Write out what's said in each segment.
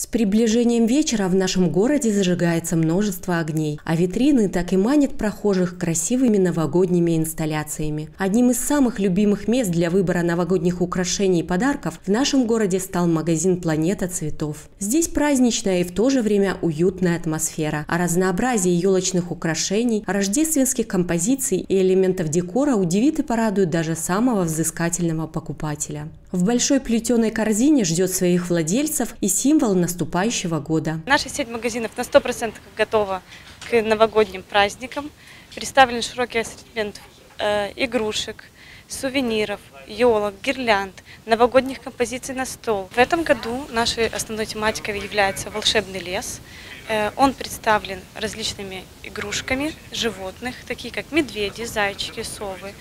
С приближением вечера в нашем городе зажигается множество огней, а витрины так и манят прохожих красивыми новогодними инсталляциями. Одним из самых любимых мест для выбора новогодних украшений и подарков в нашем городе стал магазин «Планета цветов». Здесь праздничная и в то же время уютная атмосфера, а разнообразие елочных украшений, рождественских композиций и элементов декора удивит и порадует даже самого взыскательного покупателя. В большой плетеной корзине ждет своих владельцев и символ наступающего года. Наша сеть магазинов на 100% готова к новогодним праздникам. Представлен широкий ассортимент э, игрушек, сувениров, елок, гирлянд, новогодних композиций на стол. В этом году нашей основной тематикой является волшебный лес. Э, он представлен различными игрушками животных, такие как медведи, зайчики, совы,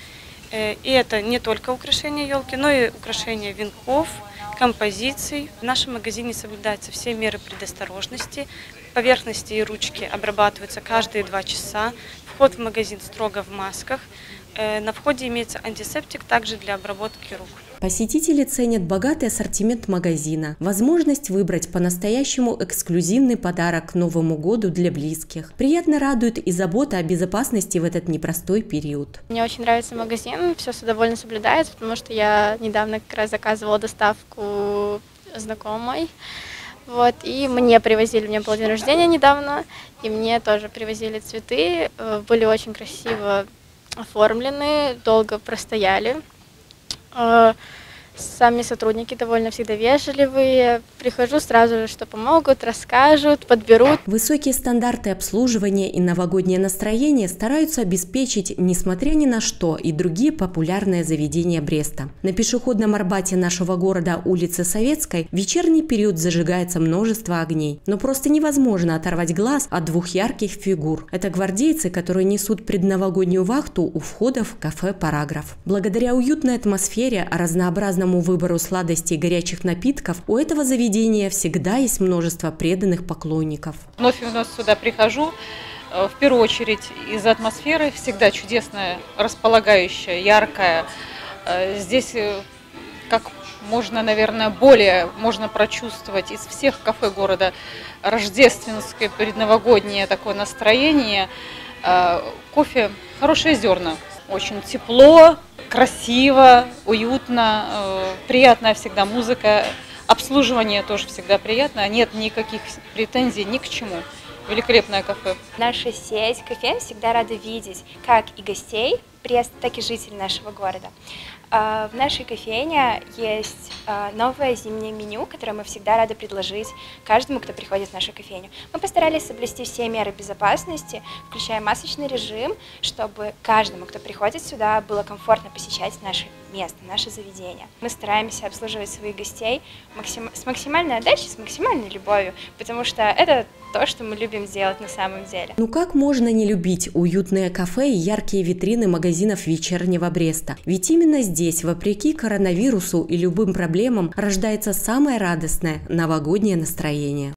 Э, и это не только украшение елки, но и украшение венков, композиций. В нашем магазине соблюдаются все меры предосторожности. Поверхности и ручки обрабатываются каждые два часа. Вход в магазин строго в масках. Э, на входе имеется антисептик также для обработки рук. Посетители ценят богатый ассортимент магазина, возможность выбрать по-настоящему эксклюзивный подарок к Новому году для близких. Приятно радует и забота о безопасности в этот непростой период. Мне очень нравится магазин, все довольно соблюдается, потому что я недавно как раз заказывала доставку знакомой. Вот, и мне привозили, у меня был день рождения недавно, и мне тоже привозили цветы, э, были очень красиво оформлены, долго простояли. Э, Сами сотрудники довольно всегда вежливые. Прихожу сразу же, что помогут, расскажут, подберут. Высокие стандарты обслуживания и новогоднее настроение стараются обеспечить, несмотря ни на что, и другие популярные заведения Бреста. На пешеходном Арбате нашего города улицы Советской в вечерний период зажигается множество огней. Но просто невозможно оторвать глаз от двух ярких фигур. Это гвардейцы, которые несут предновогоднюю вахту у входа в кафе «Параграф». Благодаря уютной атмосфере, разнообразным разнообразному выбору сладостей и горячих напитков, у этого заведения всегда есть множество преданных поклонников. Вновь у нас сюда прихожу, э, в первую очередь из-за атмосферы, всегда чудесная, располагающая, яркая. Э, здесь э, как можно, наверное, более можно прочувствовать из всех кафе города рождественское предновогоднее такое настроение. Кофе, хорошие зерна, очень тепло, красиво, уютно, э, приятная всегда музыка, обслуживание тоже всегда приятно, нет никаких претензий ни к чему. Великолепное кафе. Наша сеть кофеин всегда рада видеть как и гостей Бреста, так и жителей нашего города. А, в нашей кофейне есть а, новое зимнее меню, которое мы всегда рады предложить каждому, кто приходит в нашу кофейню. Мы постарались соблюсти все меры безопасности, включая масочный режим, чтобы каждому, кто приходит сюда, было комфортно посещать наше место, наше заведение. Мы стараемся обслуживать своих гостей максим... с максимальной отдачей, с максимальной любовью, потому что это то, что мы любим делать на самом деле. Ну как можно не любить уютные кафе и яркие витрины магазинов вечернего Бреста? Ведь именно здесь, вопреки коронавирусу и любым проблемам, рождается самое радостное новогоднее настроение.